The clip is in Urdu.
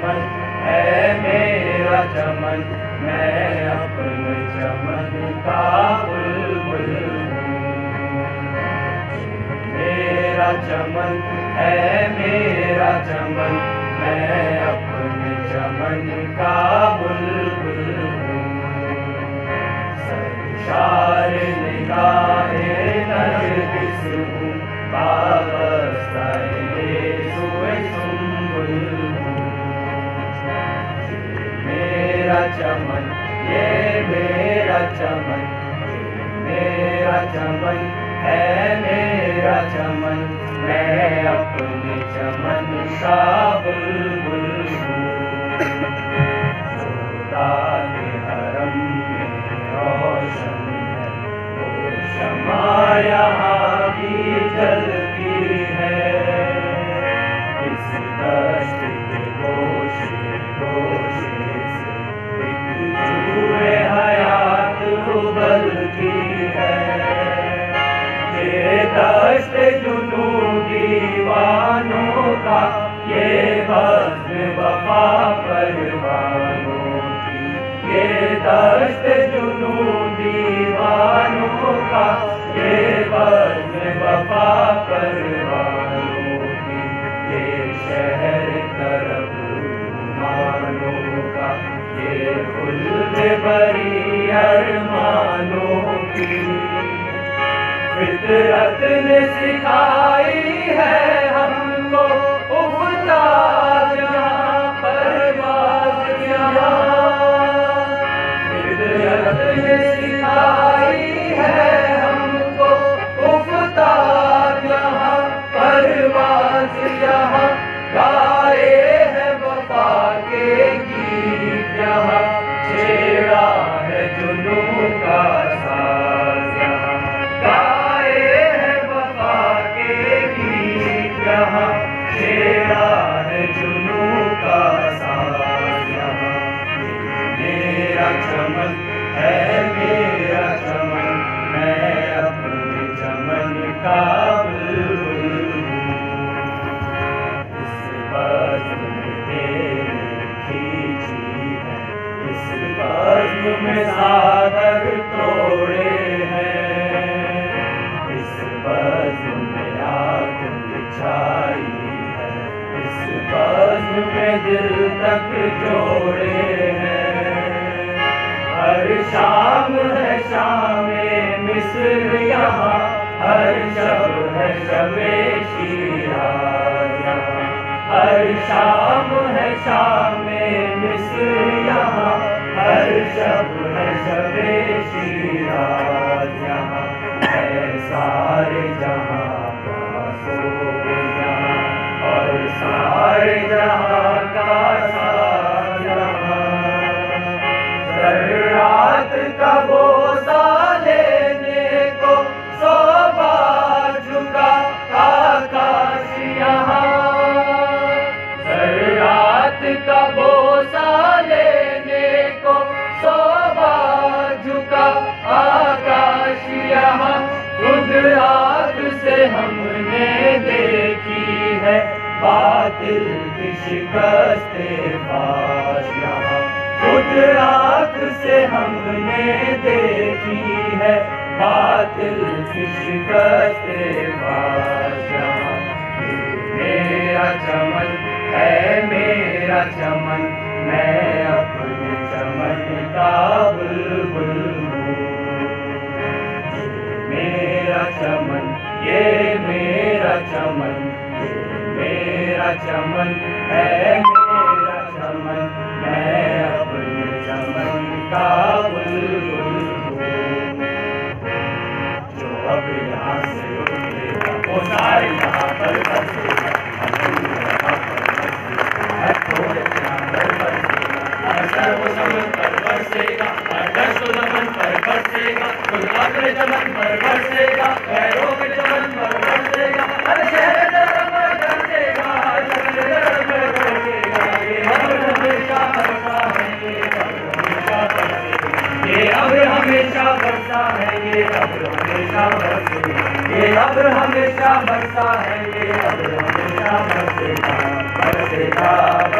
چمن۔ ہے میرا چمن، میں اپنے چمن کا بلبل ہوں۔ میرا چمن ہے میرا چمن، میں اپنے چمن کا بلبل ہوں۔ سرشار نگاہ نرگس ہوں چمن میرا چمن ہے میرا چمن میں اپنے چمن کا بلبل ہوں خدا حرم میں روشن ہے وہ شمع یہ دشت جنو دیوانوں کا، یہ بزم وفا پروانوں کی۔ یہ دشت جنو دیوانوں کا، یہ بزم وفا پروانوں کی۔ یہ شہر طرف مانوں کا، یہ خلد بری ارمانوں کی۔ فطرت نے سکھائی ہے ہم کو۔ بزم میں ساگر توڑے ہیں۔ اس بزم میں آگ بچھائی ہے۔ اس بزم میں دل تک جوڑے ہیں۔ ہر شام ہے شام مصر یہاں۔ ہر شب ہے شب شیراز ہر شام ہے شام مصر شب ہے شب شیراز یہاں ہے سارے جہاں کا سو جہاں اور سارے جہاں کا ساز سر رات کا بوسہ شکست پاس یہاں خود آنکھ سے ہم نے دیکھی ہے باطل کی شکست بادشاہ میرا چمن ہے میرا چمن، میں میرا چمن ہے میرا چمن میں اپنے چمن کا یہ ابر ہمیشہ برسے گا یہ ابر ہمیشہ برسا ہے یہ ابر ہمیشہ برسے گا برسے گا